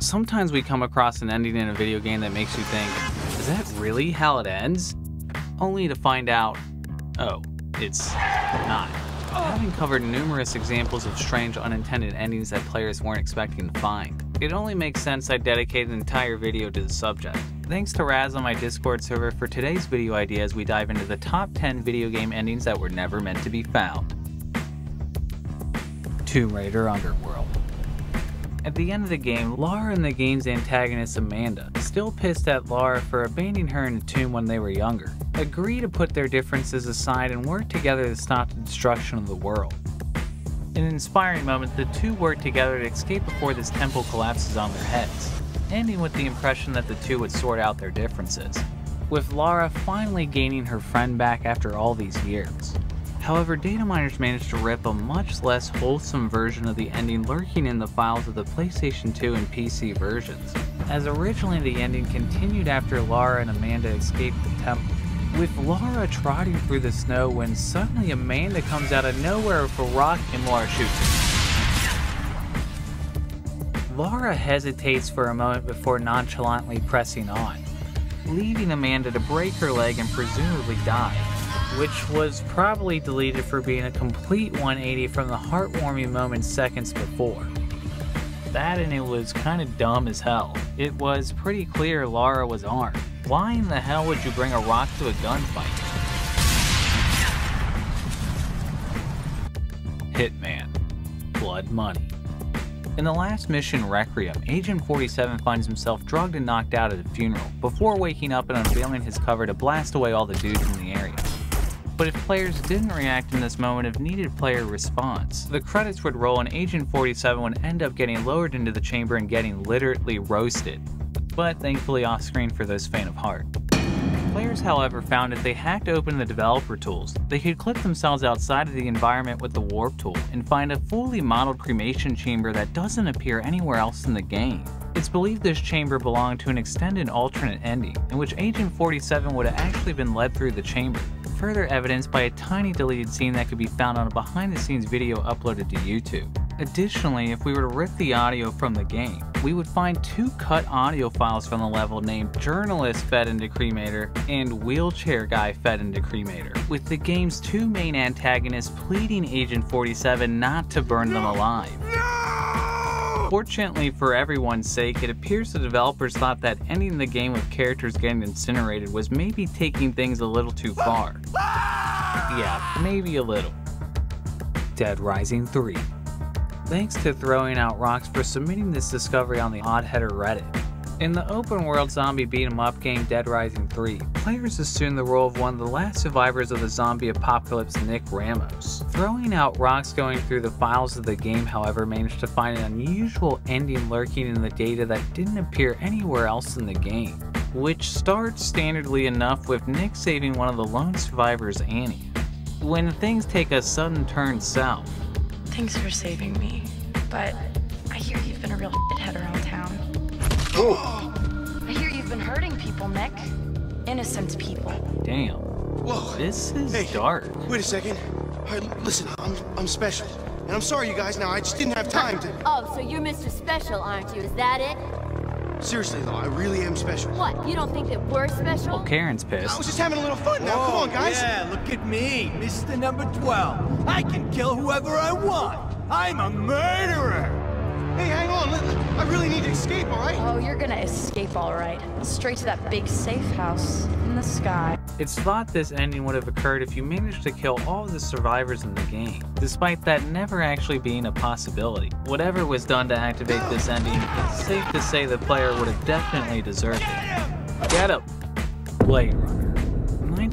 Sometimes we come across an ending in a video game that makes you think, is that really how it ends? Only to find out, oh, it's not. Having covered numerous examples of strange unintended endings that players weren't expecting to find, it only makes sense I dedicate an entire video to the subject. Thanks to Raz on my Discord server for today's video idea as we dive into the top 10 video game endings that were never meant to be found. Tomb Raider Underworld at the end of the game, Lara and the game's antagonist Amanda, still pissed at Lara for abandoning her in a tomb when they were younger, agree to put their differences aside and work together to stop the destruction of the world. In an inspiring moment, the two work together to escape before this temple collapses on their heads, ending with the impression that the two would sort out their differences, with Lara finally gaining her friend back after all these years. However, data miners managed to rip a much less wholesome version of the ending lurking in the files of the PlayStation 2 and PC versions, as originally the ending continued after Lara and Amanda escaped the temple. With Lara trotting through the snow when suddenly Amanda comes out of nowhere with a rock and Lara shoots her. Lara hesitates for a moment before nonchalantly pressing on, leaving Amanda to break her leg and presumably die which was probably deleted for being a complete 180 from the heartwarming moment seconds before. That and it was kinda dumb as hell. It was pretty clear Lara was armed. Why in the hell would you bring a rock to a gunfight? Hitman. Blood Money. In the last mission, Requiem, Agent 47 finds himself drugged and knocked out at a funeral, before waking up and unveiling his cover to blast away all the dudes in but if players didn't react in this moment of needed player response, the credits would roll and Agent 47 would end up getting lowered into the chamber and getting literally roasted, but thankfully off screen for those faint of heart. Players, however, found if they hacked open the developer tools, they could clip themselves outside of the environment with the warp tool and find a fully modeled cremation chamber that doesn't appear anywhere else in the game. It's believed this chamber belonged to an extended alternate ending, in which Agent 47 would have actually been led through the chamber, further evidenced by a tiny deleted scene that could be found on a behind the scenes video uploaded to YouTube. Additionally, if we were to rip the audio from the game, we would find two cut audio files from the level named Journalist Fed into Cremator and Wheelchair Guy Fed into Cremator, with the game's two main antagonists pleading Agent 47 not to burn them alive. Fortunately for everyone's sake, it appears the developers thought that ending the game with characters getting incinerated was maybe taking things a little too far. Yeah, maybe a little. Dead Rising 3 Thanks to ThrowingOutRox for submitting this discovery on the Oddheader Reddit. In the open world zombie beat 'em up game Dead Rising 3, players assume the role of one of the last survivors of the zombie apocalypse, Nick Ramos. ThrowingOutRox going through the files of the game, however, managed to find an unusual ending lurking in the data that didn't appear anywhere else in the game, which starts standardly enough with Nick saving one of the lone survivors, Annie. When things take a sudden turn south. Thanks for saving me, but I hear you've been a real shithead around town. I hear you've been hurting people, Nick. Innocent people. Damn. Whoa. This is Hey. dark. Wait a second. All right, listen, I'm I'm special. And I'm sorry, you guys. Now, I just didn't have time to. Oh, so you're Mr. Special, aren't you? Is that it? Seriously, though, I really am special. What? You don't think that we're special? Well, Karen's pissed. I was just having a little fun now. Come on, guys. Yeah, look at me, Mr. Number 12. I can kill whoever I want. I'm a murderer. Hey, hang on. Let- I really need to escape, all right? Oh, you're gonna escape all right. Straight to that big safe house in the sky. It's thought this ending would have occurred if you managed to kill all the survivors in the game, despite that never actually being a possibility. Whatever was done to activate this ending, it's safe to say the player would have definitely deserved it. Get him! Blade Runner.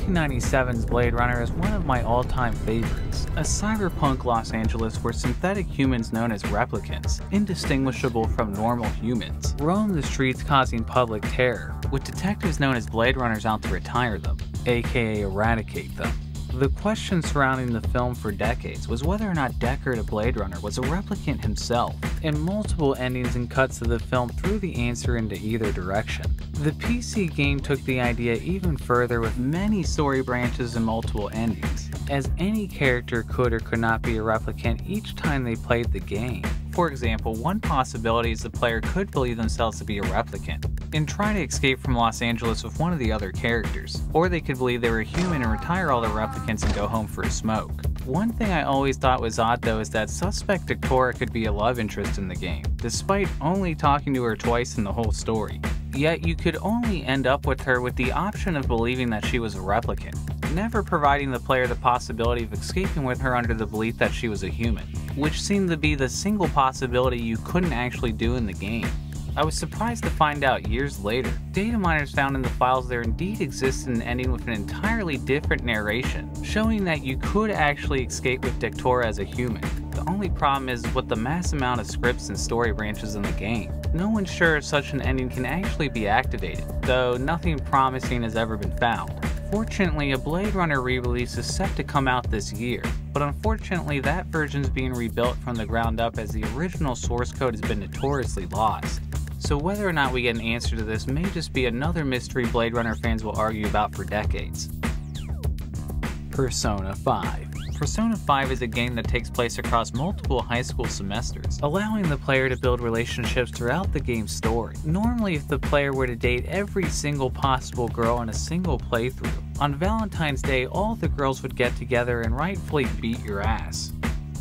1997's Blade Runner is one of my all-time favorites. A cyberpunk Los Angeles where synthetic humans known as replicants, indistinguishable from normal humans, roam the streets causing public terror, with detectives known as Blade Runners out to retire them, aka eradicate them. The question surrounding the film for decades was whether or not Deckard, a Blade Runner, was a replicant himself, and multiple endings and cuts of the film threw the answer into either direction. The PC game took the idea even further with many story branches and multiple endings, as any character could or could not be a replicant each time they played the game. For example, one possibility is the player could believe themselves to be a replicant and try to escape from Los Angeles with one of the other characters, or they could believe they were human and retire all the replicants and go home for a smoke. One thing I always thought was odd though is that suspect Dektora could be a love interest in the game, despite only talking to her twice in the whole story. Yet you could only end up with her with the option of believing that she was a replicant, never providing the player the possibility of escaping with her under the belief that she was a human, which seemed to be the single possibility you couldn't actually do in the game. I was surprised to find out years later, data miners found in the files there indeed existed an ending with an entirely different narration, showing that you could actually escape with Dektora as a human. The only problem is with the mass amount of scripts and story branches in the game. No one's sure if such an ending can actually be activated, though nothing promising has ever been found. Fortunately, a Blade Runner re-release is set to come out this year, but unfortunately that version is being rebuilt from the ground up as the original source code has been notoriously lost. So whether or not we get an answer to this may just be another mystery Blade Runner fans will argue about for decades. Persona 5 Persona 5 is a game that takes place across multiple high school semesters, allowing the player to build relationships throughout the game's story. Normally, if the player were to date every single possible girl in a single playthrough, on Valentine's Day all the girls would get together and rightfully beat your ass.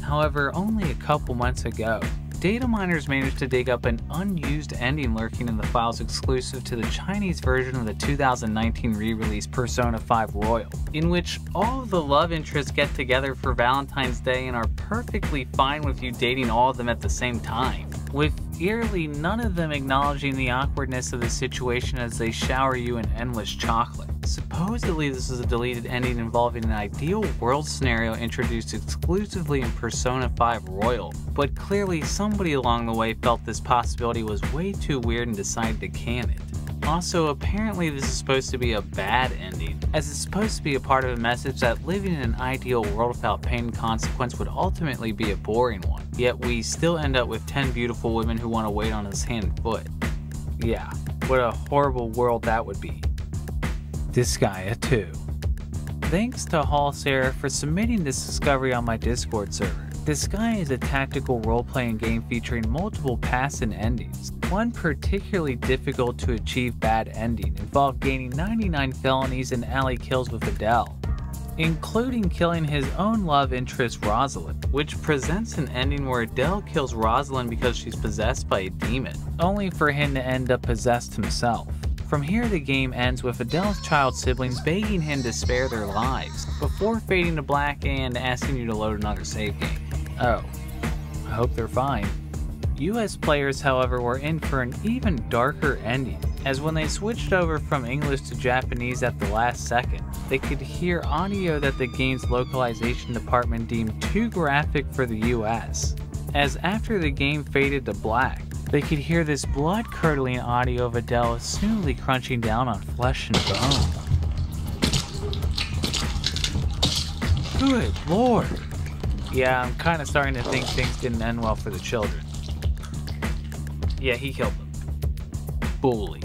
However, only a couple months ago, data miners managed to dig up an unused ending lurking in the files exclusive to the Chinese version of the 2019 re-release Persona 5 Royal, in which all of the love interests get together for Valentine's Day and are perfectly fine with you dating all of them at the same time, with eerily none of them acknowledging the awkwardness of the situation as they shower you in endless chocolate. Supposedly, this is a deleted ending involving an ideal world scenario introduced exclusively in Persona 5 Royal, but clearly somebody along the way felt this possibility was way too weird and decided to can it. Also, apparently this is supposed to be a bad ending, as it's supposed to be a part of a message that living in an ideal world without pain and consequence would ultimately be a boring one, yet we still end up with 10 beautiful women who want to wait on us hand and foot. Yeah, what a horrible world that would be. Disgaea 2. Thanks to Hall Sarah for submitting this discovery on my Discord server. Disgaea is a tactical role-playing game featuring multiple paths and endings. One particularly difficult to achieve bad ending involved gaining 99 felonies and alley kills with Adell, including killing his own love interest Rozalin, which presents an ending where Adell kills Rozalin because she's possessed by a demon, only for him to end up possessed himself. From here, the game ends with Adell's child siblings begging him to spare their lives, before fading to black and asking you to load another save game. Oh, I hope they're fine. US players, however, were in for an even darker ending, as when they switched over from English to Japanese at the last second, they could hear audio that the game's localization department deemed too graphic for the US. As after the game faded to black, they could hear this blood-curdling audio of Adell smoothly crunching down on flesh and bone. Good lord. Yeah, I'm kind of starting to think things didn't end well for the children. Yeah, he killed them. Bully.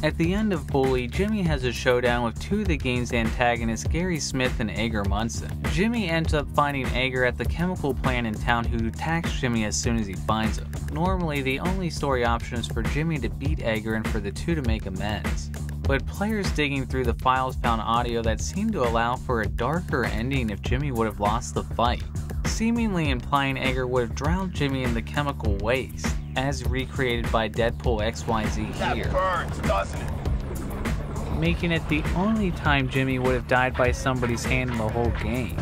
At the end of Bully, Jimmy has a showdown with two of the game's antagonists, Gary Smith and Edgar Munson. Jimmy ends up finding Edgar at the chemical plant in town who attacks Jimmy as soon as he finds him. Normally, the only story option is for Jimmy to beat Edgar and for the two to make amends. But players digging through the files found audio that seemed to allow for a darker ending if Jimmy would have lost the fight, seemingly implying Edgar would have drowned Jimmy in the chemical waste as recreated by Deadpool XYZ here. That burns, doesn't it? Making it the only time Jimmy would have died by somebody's hand in the whole game.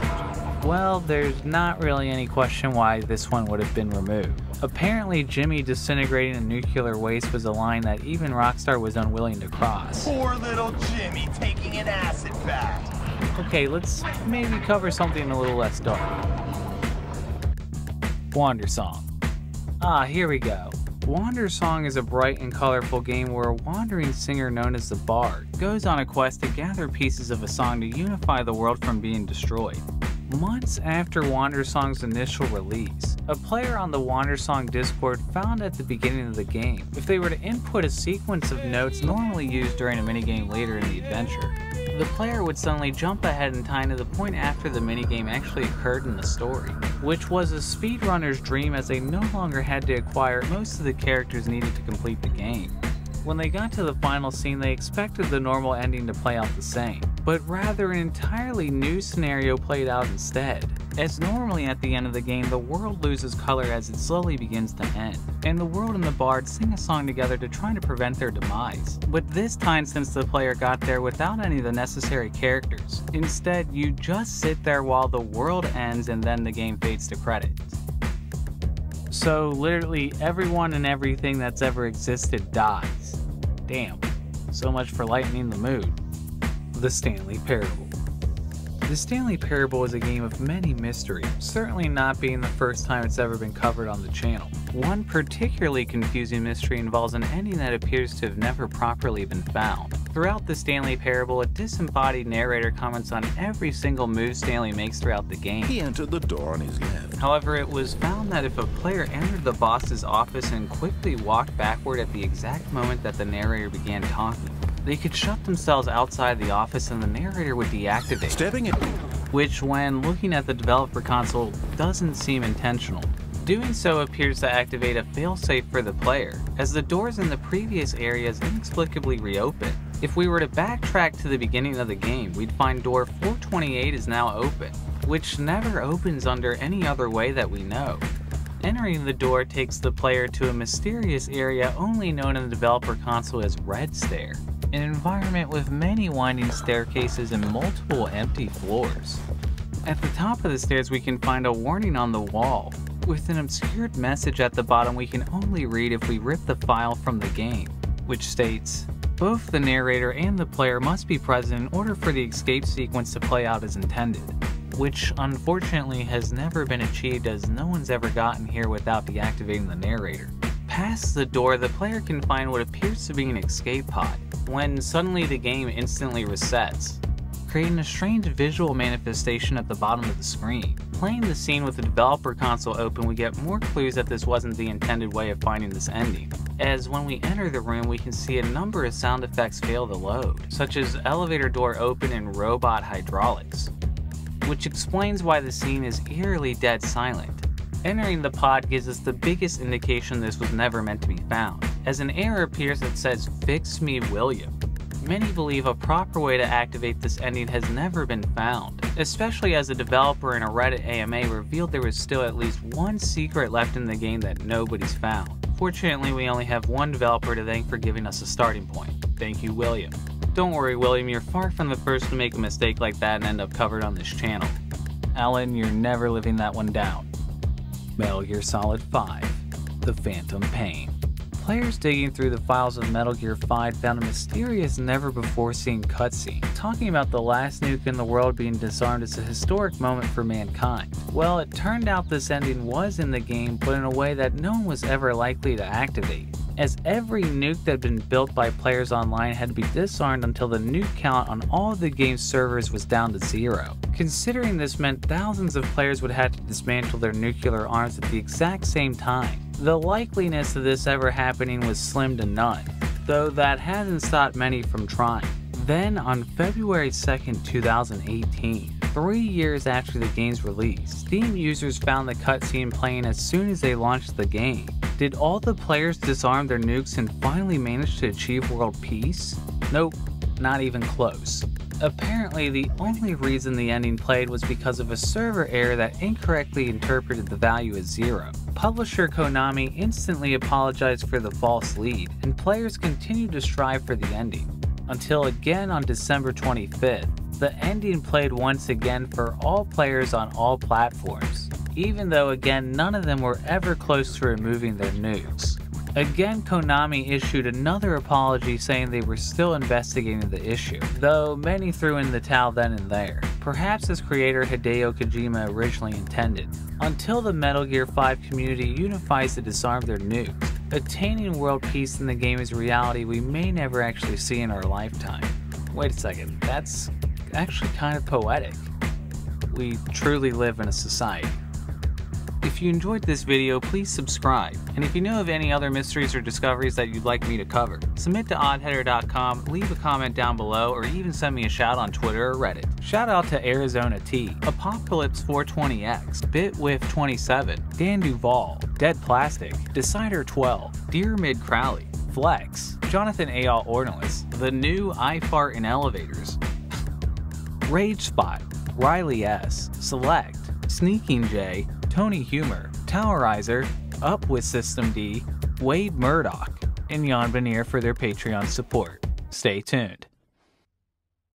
Well, there's not really any question why this one would have been removed. Apparently, Jimmy disintegrating in nuclear waste was a line that even Rockstar was unwilling to cross. Poor little Jimmy taking an acid bath. Okay, let's maybe cover something a little less dark. Wandersong. Ah, here we go. Wandersong is a bright and colorful game where a wandering singer known as the Bard goes on a quest to gather pieces of a song to unify the world from being destroyed. Months after Wandersong's initial release, a player on the Wandersong Discord found at the beginning of the game if they were to input a sequence of notes normally used during a minigame later in the adventure, the player would suddenly jump ahead in time to the point after the minigame actually occurred in the story, which was a speedrunner's dream as they no longer had to acquire most of the characters needed to complete the game. When they got to the final scene, they expected the normal ending to play out the same, but rather an entirely new scenario played out instead. As normally at the end of the game, the world loses color as it slowly begins to end, and the world and the bard sing a song together to try to prevent their demise. But this time, since the player got there without any of the necessary characters, instead you just sit there while the world ends and then the game fades to credits. So literally everyone and everything that's ever existed dies. Damn. So much for lightening the mood. The Stanley Parable. The Stanley Parable is a game of many mysteries, certainly not being the first time it's ever been covered on the channel. One particularly confusing mystery involves an ending that appears to have never properly been found. Throughout the Stanley Parable, a disembodied narrator comments on every single move Stanley makes throughout the game. He entered the door on his left. However, it was found that if a player entered the boss's office and quickly walked backward at the exact moment that the narrator began talking, they could shut themselves outside the office and the narrator would deactivate. Stepping in. Which, when looking at the developer console, doesn't seem intentional. Doing so appears to activate a failsafe for the player, as the doors in the previous areas inexplicably reopen. If we were to backtrack to the beginning of the game, we'd find door 428 is now open, which never opens under any other way that we know. Entering the door takes the player to a mysterious area only known in the developer console as Red Stair an environment with many winding staircases and multiple empty floors. At the top of the stairs we can find a warning on the wall, with an obscured message at the bottom we can only read if we rip the file from the game, which states, both the narrator and the player must be present in order for the escape sequence to play out as intended, which unfortunately has never been achieved as no one's ever gotten here without deactivating the narrator. Past the door, the player can find what appears to be an escape pod, when suddenly the game instantly resets, creating a strange visual manifestation at the bottom of the screen. Playing the scene with the developer console open, we get more clues that this wasn't the intended way of finding this ending, as when we enter the room we can see a number of sound effects fail to load, such as elevator door open and robot hydraulics, which explains why the scene is eerily dead silent. Entering the pod gives us the biggest indication this was never meant to be found, as an error appears that says Fix Me William. Many believe a proper way to activate this ending has never been found, especially as a developer in a Reddit AMA revealed there was still at least one secret left in the game that nobody's found. Fortunately, we only have one developer to thank for giving us a starting point. Thank you, William. Don't worry, William, you're far from the first to make a mistake like that and end up covered on this channel. Alan, you're never living that one down. Metal Gear Solid 5 The Phantom Pain. Players digging through the files of Metal Gear 5 found a mysterious, never before seen cutscene, talking about the last nuke in the world being disarmed as a historic moment for mankind. Well, it turned out this ending was in the game, but in a way that no one was ever likely to activate as every nuke that had been built by players online had to be disarmed until the nuke count on all of the game's servers was down to zero. Considering this meant thousands of players would have to dismantle their nuclear arms at the exact same time, the likeliness of this ever happening was slim to none, though that hasn't stopped many from trying. Then, on February 2nd, 2018, three years after the game's release, Steam users found the cutscene playing as soon as they launched the game. Did all the players disarm their nukes and finally manage to achieve world peace? Nope, not even close. Apparently, the only reason the ending played was because of a server error that incorrectly interpreted the value as zero. Publisher Konami instantly apologized for the false lead, and players continued to strive for the ending. Until again on December 25th, the ending played once again for all players on all platforms even though again none of them were ever close to removing their nukes. Again, Konami issued another apology saying they were still investigating the issue, though many threw in the towel then and there, perhaps as creator Hideo Kojima originally intended, until the Metal Gear 5 community unifies to disarm their nukes. Attaining world peace in the game is a reality we may never actually see in our lifetime. Wait a second, that's actually kind of poetic. we truly live in a society. If you enjoyed this video, please subscribe. And if you know of any other mysteries or discoveries that you'd like me to cover, submit to oddheader.com, leave a comment down below, or even send me a shout on Twitter or Reddit. Shout out to Arizona T, Apocalypse 420X, Bitwith27, Dan Duval, Dead Plastic, Decider 12, Diarmuid Crowley, Flex, Jonathan A. Ornelas, The New I Fart in Elevators, Rage Spot, Riley S, Select, Sneaking J, Tony Humor, Towerizer, Up with System D, Wade Murdoch, and Jan Veneer for their Patreon support. Stay tuned.